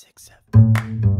six, seven.